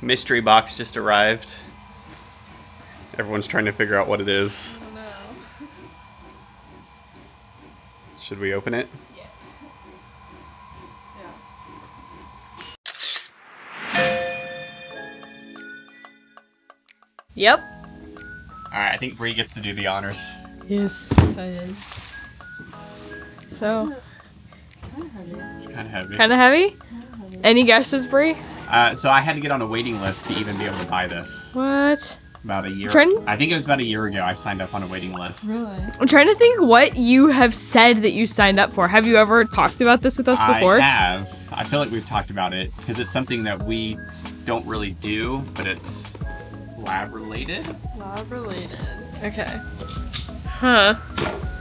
Mystery box just arrived. Everyone's trying to figure out what it is. Oh no. Should we open it? Yes. Yep. Alright, I think Bree gets to do the honors. Yes. Excited. So, It's kind of heavy. kind of heavy. Any guesses, Bree? Uh, so I had to get on a waiting list to even be able to buy this. What? About a year. Trying- I think it was about a year ago. I signed up on a waiting list. Really? I'm trying to think what you have said that you signed up for. Have you ever talked about this with us before? I have. I feel like we've talked about it because it's something that we don't really do, but it's lab related. Lab related. Okay. Huh.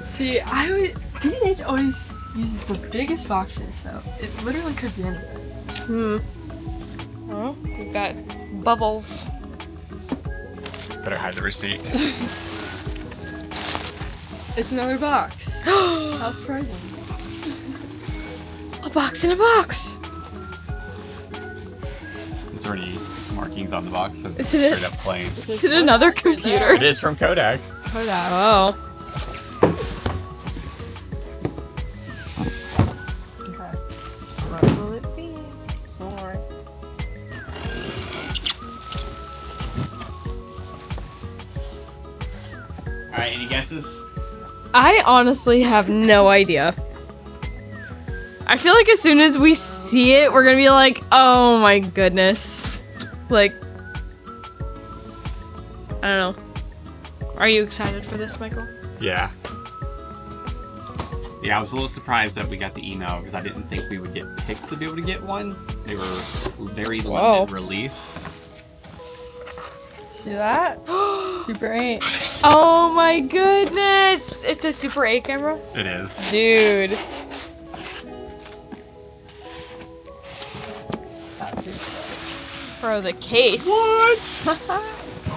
See, I would. PDH always uses the biggest boxes, so it literally could be anything. Hmm. Oh, we've got bubbles. Better hide the receipt. It's another box. How surprising. A box in a box. Is there any markings on the box? Or Is it it- straight up plain? Is it another computer? It is from Kodak. Kodak. Oh. Okay. What right, any guesses? I honestly have no idea. I feel like as soon as we see it, we're gonna be like, oh my goodness. Like, I don't know. Are you excited for this, Michael? Yeah. Yeah, I was a little surprised that we got the email because I didn't think we would get picked to be able to get one. They were very Whoa. limited release. See that? Super 8. Oh my goodness! It's a Super 8 camera? It is. Dude. Bro, the case. What?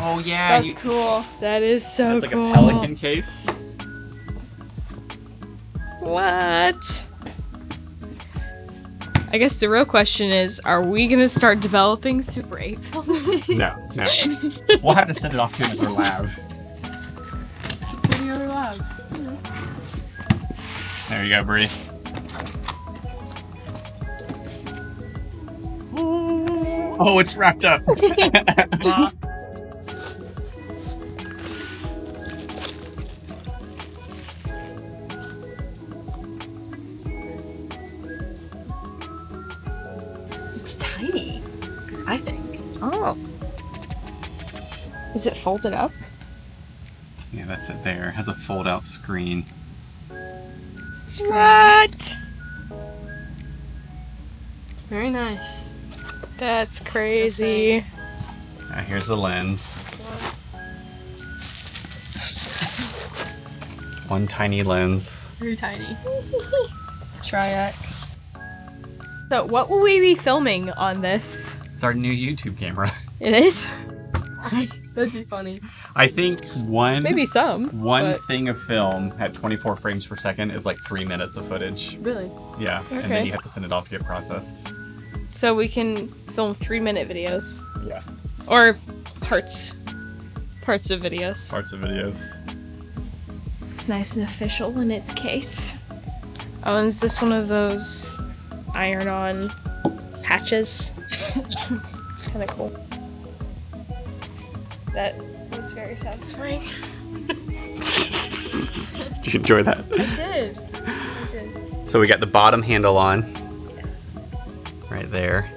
oh yeah, That's you, cool. That is so cool. it's like cool. a pelican case. What? I guess the real question is, are we gonna start developing Super 8 film? No, no. we'll have to send it off to another lab. Many other labs. There you go, Bree. Oh, it's wrapped up. tiny. I think. oh. Is it folded up? yeah, that's it there. It has a fold out screen. What? Very nice. That's crazy. Here's the lens. One tiny lens. Very tiny. Tri-X. So, what will we be filming on this? It's our new YouTube camera. It is? That'd be funny. I think one Maybe some. one but- thing of film at 24 frames per second is like three minutes of footage. Really. Yeah, and then you have to send it off to get processed. So we can film three minute videos. Yeah, Or parts. Parts of videos. parts of videos. It's nice and official in its case. Oh, and is this one of those iron on patches? It's kind of cool. That was very satisfying. Did you enjoy that? I did. I did. So we got the bottom handle on Yes. right there.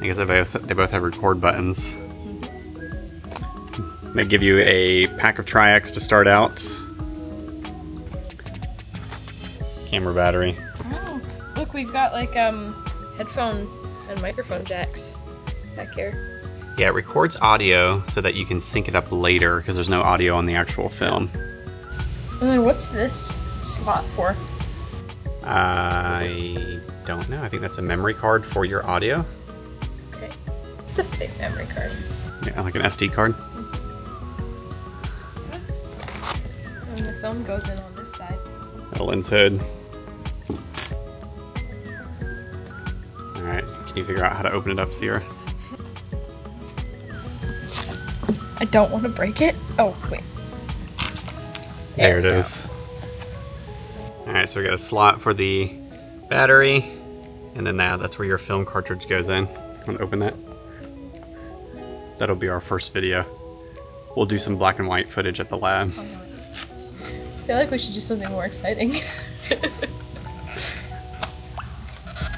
I guess they both they both have record buttons. They give you a pack of Tri-X to start out. Camera battery. Look, we've got like um headphone and microphone jacks back here. Yeah, it records audio so that you can sync it up later because there's no audio on the actual film. And then what's this slot for? I don't know. I think that's a memory card for your audio. Okay. It's a big memory card. Yeah, like an SD card. And the film goes in on this side. A lens hood. Can you figure out how to open it up, Sierra? I don't want to break it. Oh, wait. There it is. Alright, so we got a slot for the battery, and then that, that's where your film cartridge goes in. Want to open that? That'll be our first video. We'll do some black and white footage at the lab. Oh, I feel like we should do something more exciting.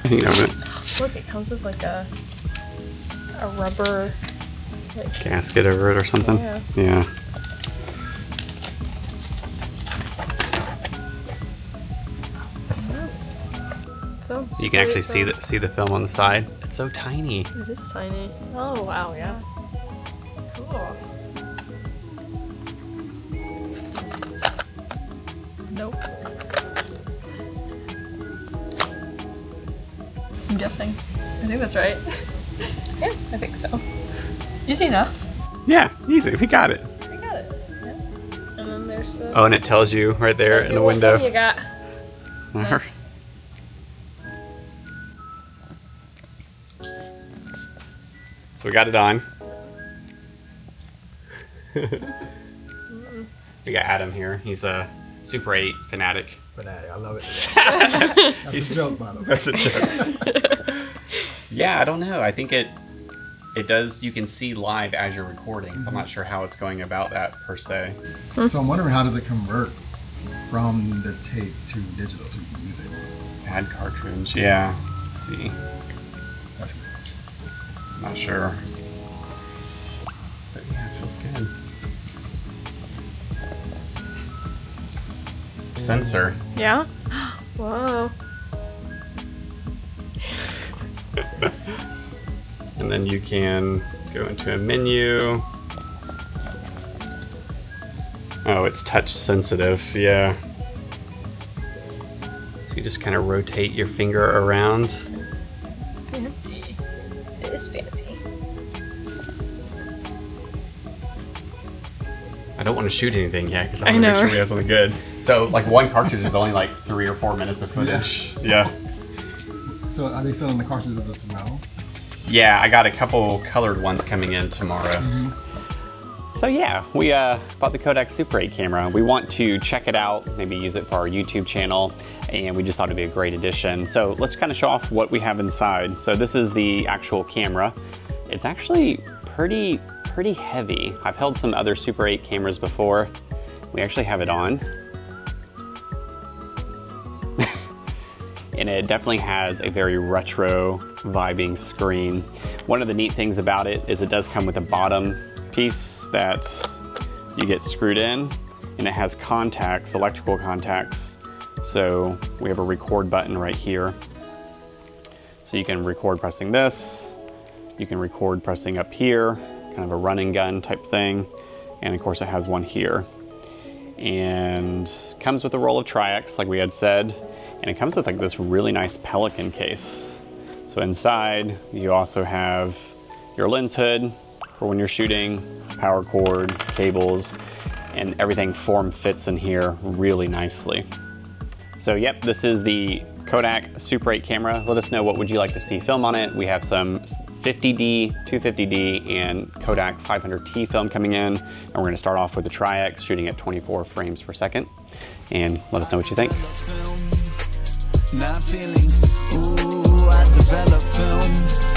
You know, it. Look, it comes with like a a rubber like gasket over it or something. Yeah. Yeah. Oh, film. So you can actually see the see the film on the side. It's so tiny. It is tiny. Oh wow, yeah. Cool. Just nope. Guessing. I think that's right. yeah, I think so. Easy enough. Yeah, easy. We got it. I got it. Yeah. And then there's the. Oh, and it tells you right there in the window. You got. Uh-huh. Nice. So we got it on. we got Adam here. He's a Super 8 fanatic. Fanatic. I love it. That's a joke, by the way. That's a joke. yeah, I don't know. I think it it does. You can see live as you're recording, so I'm mm-hmm. not sure how it's going about that per se. So I'm wondering how does it convert from the tape to digital to music? Pad cartridge. Yeah. Let's see. That's Not sure. But yeah, it feels good. Sensor. Yeah. Whoa. And then you can go into a menu. Oh, it's touch sensitive, yeah. So you just kind of rotate your finger around. Fancy. It is fancy. I don't want to shoot anything yet because I I want to make sure we have something good. So, like, one cartridge is only like three or four minutes of footage. Yeah. So are they selling the cartridges as well? Yeah, I got a couple colored ones coming in tomorrow. So yeah, we uh, bought the Kodak Super 8 camera. We want to check it out, maybe use it for our YouTube channel, and we just thought it'd be a great addition. So let's kind of show off what we have inside. So this is the actual camera. It's actually pretty, pretty heavy. I've held some other Super 8 cameras before. We actually have it on. And it definitely has a very retro vibing screen. One of the neat things about it is it does come with a bottom piece that you get screwed in and it has contacts, electrical contacts. So we have a record button right here. So you can record pressing this, you can record pressing up here, kind of a running gun type thing. And of course it has one here and comes with a roll of Tri-X, like we had said, and it comes with like this really nice Pelican case. So inside, you also have your lens hood for when you're shooting, power cord, cables, and everything form fits in here really nicely. So yep, this is the Kodak Super 8 camera. Let us know what would you like to see film on it. We have some 50D, 250D, and Kodak 500T film coming in. And we're gonna start off with the Tri-X shooting at 24 frames per second. And let us know what you think. Ooh, I develop film.